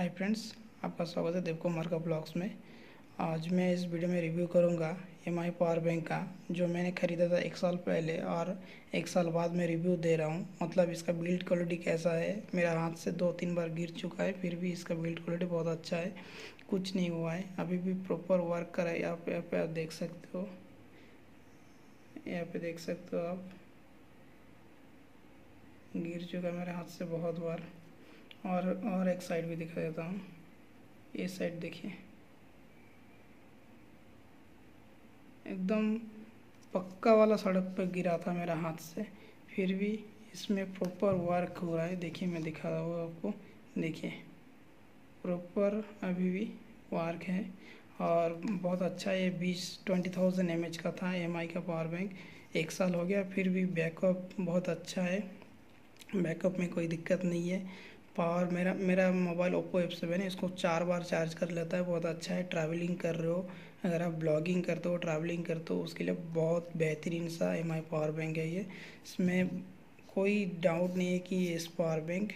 Hi friends आपका स्वागत है देव कुमार का ब्लॉग्स में। आज मैं इस वीडियो में रिव्यू करूँगा एम आई पावर बैंक का, जो मैंने ख़रीदा था एक साल पहले और एक साल बाद मैं रिव्यू दे रहा हूँ। मतलब इसका बिल्ड क्वालिटी कैसा है? मेरा हाथ से दो तीन बार गिर चुका है, फिर भी इसका बिल्ड क्वालिटी बहुत अच्छा है। कुछ नहीं हुआ है। अभी भी प्रॉपर वर्क कर है। यहाँ पे यहाँ पे आप देख सकते हो। यहाँ पे देख सकते हो आप। गिर चुका मेरे हाथ से बहुत बार। और और एक साइड भी दिखा देता हूँ। ये साइड देखिए। एकदम पक्का वाला सड़क पर गिरा था मेरा हाथ से। फिर भी इसमें प्रॉपर वर्क हो रहा है। देखिए, मैं दिखा रहा हूँ आपको। देखिए प्रॉपर अभी भी वर्क है। और बहुत अच्छा ये बीस ट्वेंटी थाउज़ेंड एमएच का था एमआई का पावर बैंक एक साल हो गया, फिर भी बैकअप बहुत अच्छा है। बैकअप में कोई दिक्कत नहीं है। पावर मेरा मेरा मोबाइल ओप्पो एफ़ सेवन है, इसको चार बार चार्ज कर लेता है, बहुत अच्छा है। ट्रैवलिंग कर रहे हो, अगर आप ब्लॉगिंग करते हो, ट्रैवलिंग करते हो, उसके लिए बहुत बेहतरीन सा एम आई पावर बैंक है ये। इसमें कोई डाउट नहीं है कि ये इस पावर बैंक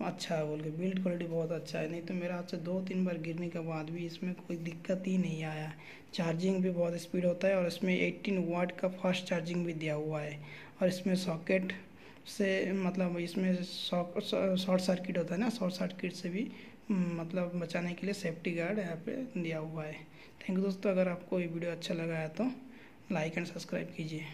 अच्छा है, बोल के बिल्ड क्वालिटी बहुत अच्छा है। नहीं तो मेरा हाथ से दो तीन बार गिरने के बाद भी इसमें कोई दिक्कत ही नहीं आया। चार्जिंग भी बहुत स्पीड होता है और इसमें 18 वाट का फास्ट चार्जिंग भी दिया हुआ है। और इसमें सॉकेट से मतलब इसमें शॉर्ट सर्किट होता है ना, शॉर्ट सर्किट से भी मतलब बचाने के लिए सेफ्टी गार्ड यहाँ पे दिया हुआ है। थैंक यू दोस्तों, अगर आपको ये वीडियो अच्छा लगा है तो लाइक एंड सब्सक्राइब कीजिए।